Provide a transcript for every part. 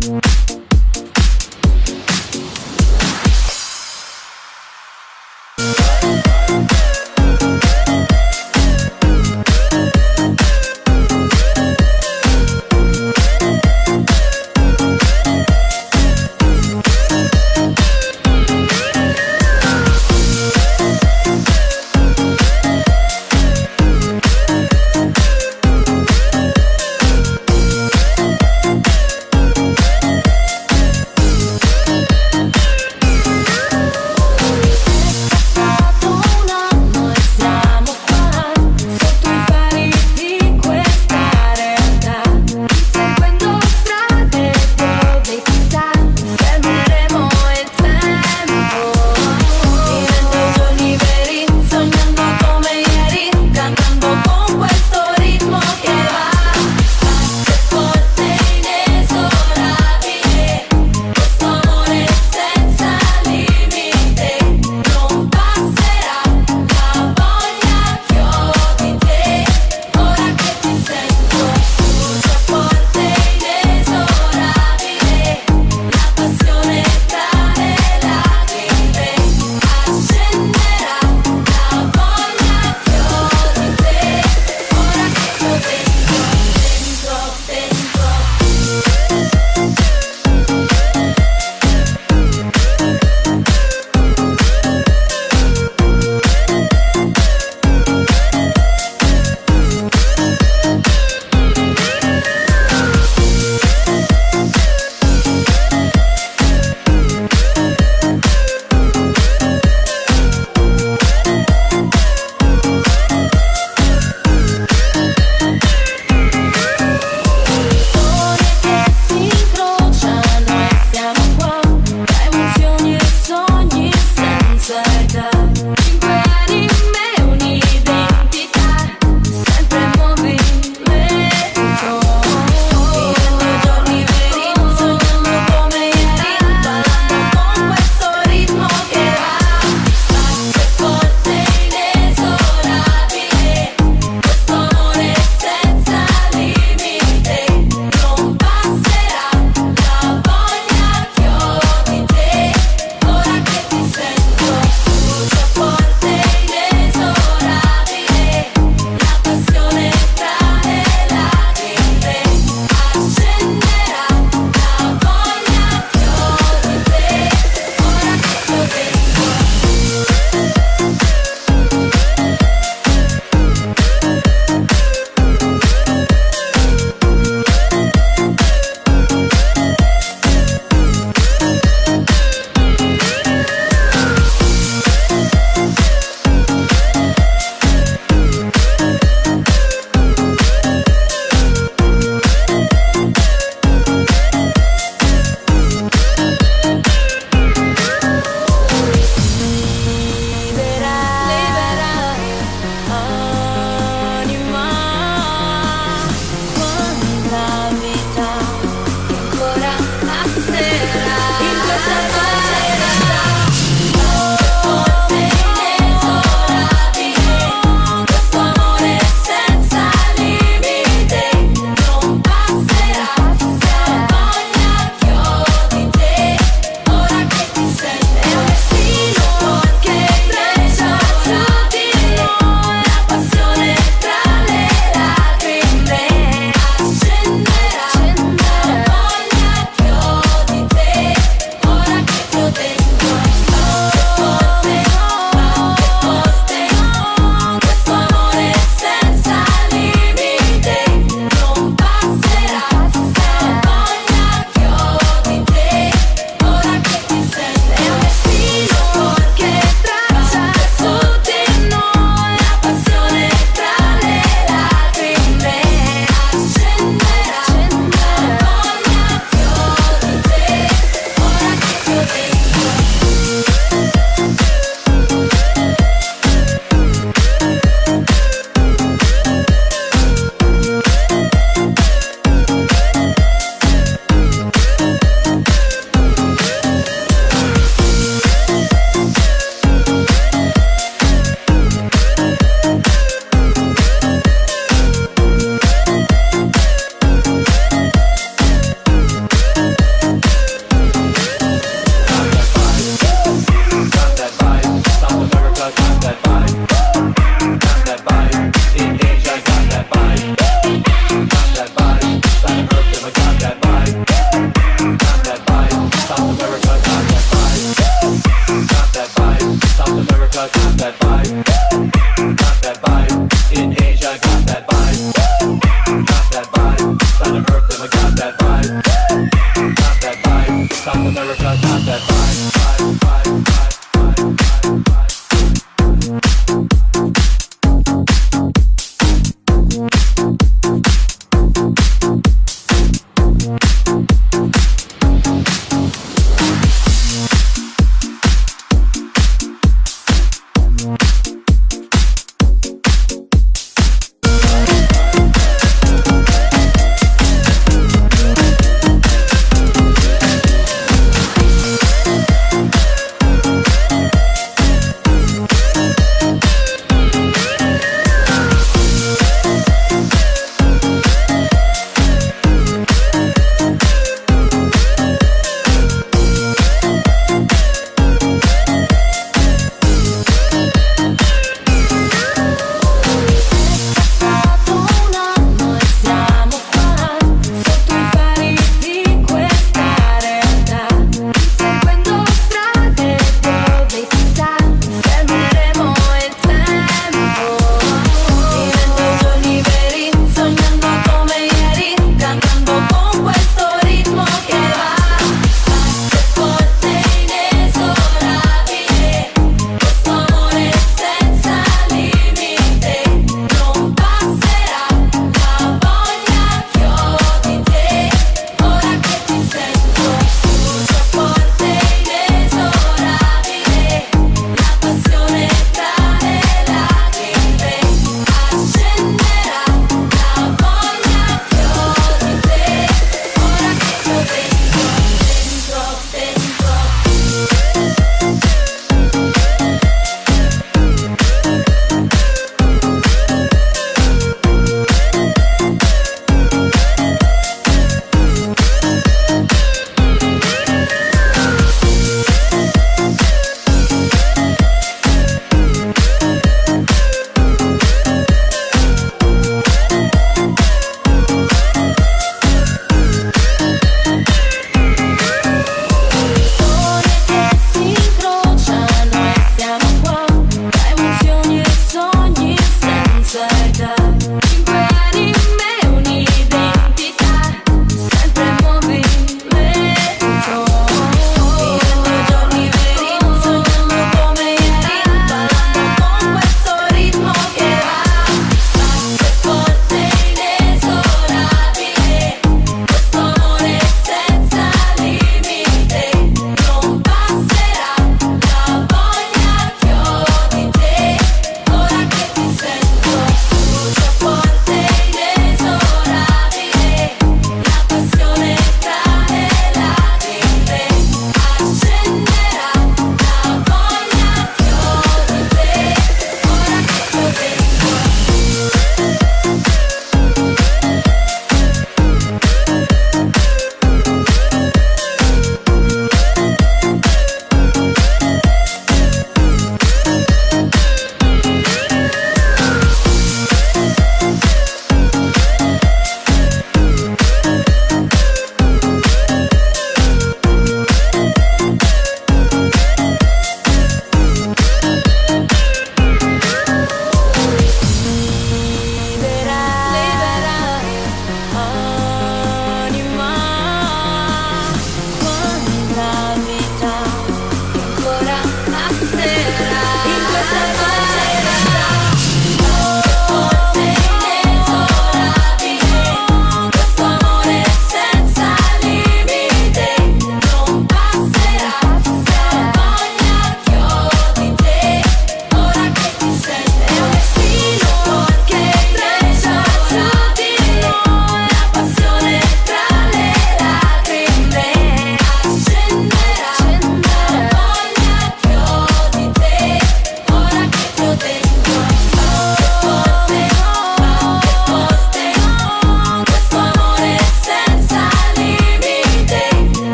Thank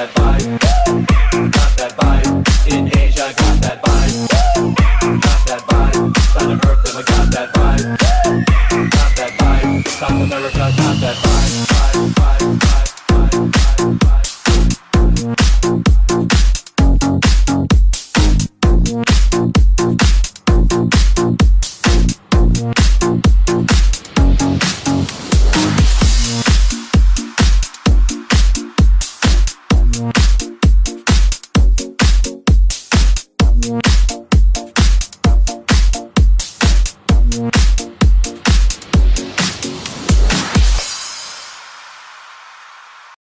that vibe.